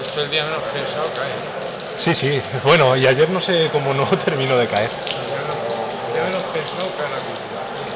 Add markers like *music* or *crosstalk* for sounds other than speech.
Esto el día menos pensado cae. Sí, sí. Bueno, y ayer no sé cómo no *laughs* terminó de caer. El día menos pensado cae la cultura.